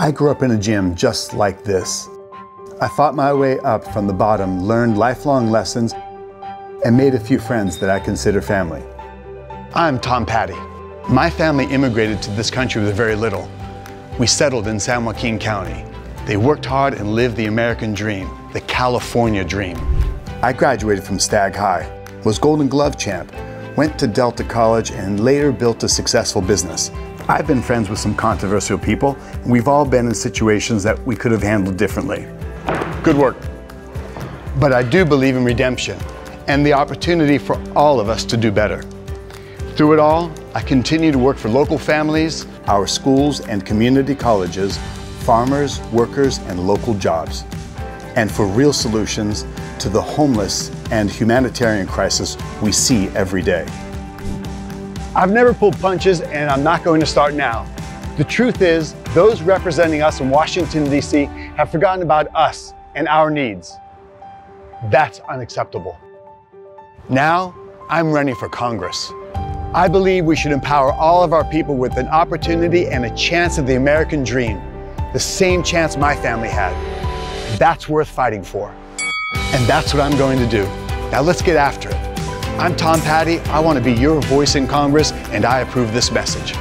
I grew up in a gym just like this. I fought my way up from the bottom, learned lifelong lessons, and made a few friends that I consider family. I'm Tom Patti. My family immigrated to this country with very little. We settled in San Joaquin County. They worked hard and lived the American dream, the California dream. I graduated from Stagg High, was Golden Glove champ, went to Delta College, and later built a successful business. I've been friends with some controversial people, and we've all been in situations that we could have handled differently. Good work. But I do believe in redemption and the opportunity for all of us to do better. Through it all, I continue to work for local families, our schools and community colleges, farmers, workers, and local jobs, and for real solutions to the homeless and humanitarian crisis we see every day. I've never pulled punches, and I'm not going to start now. The truth is, those representing us in Washington, D.C. have forgotten about us and our needs. That's unacceptable. Now, I'm running for Congress. I believe we should empower all of our people with an opportunity and a chance of the American dream, the same chance my family had. That's worth fighting for. And that's what I'm going to do. Now let's get after it. I'm Tom Patti. I want to be your voice in Congress, and I approve this message.